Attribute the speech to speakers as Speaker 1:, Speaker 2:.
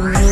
Speaker 1: Bye.